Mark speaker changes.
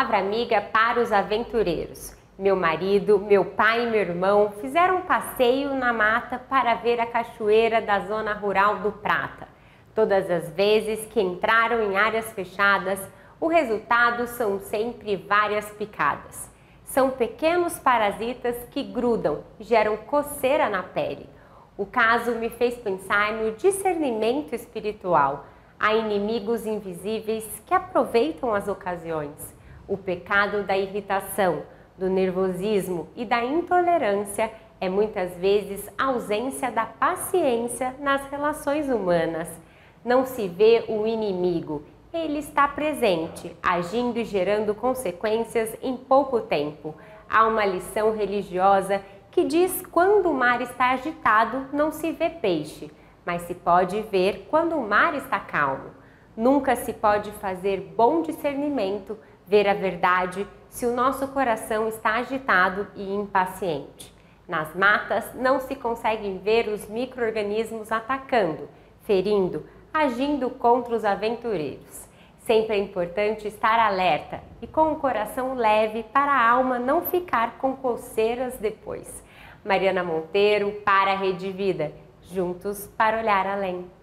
Speaker 1: palavra amiga para os aventureiros. Meu marido, meu pai e meu irmão fizeram um passeio na mata para ver a cachoeira da zona rural do Prata. Todas as vezes que entraram em áreas fechadas, o resultado são sempre várias picadas. São pequenos parasitas que grudam geram coceira na pele. O caso me fez pensar no discernimento espiritual. Há inimigos invisíveis que aproveitam as ocasiões. O pecado da irritação, do nervosismo e da intolerância é muitas vezes a ausência da paciência nas relações humanas. Não se vê o inimigo ele está presente, agindo e gerando consequências em pouco tempo. Há uma lição religiosa que diz quando o mar está agitado não se vê peixe, mas se pode ver quando o mar está calmo. Nunca se pode fazer bom discernimento, ver a verdade, se o nosso coração está agitado e impaciente. Nas matas não se conseguem ver os micro-organismos atacando, ferindo, agindo contra os aventureiros. Sempre é importante estar alerta e com o coração leve para a alma não ficar com coceiras depois. Mariana Monteiro para a Rede Vida, juntos para olhar além.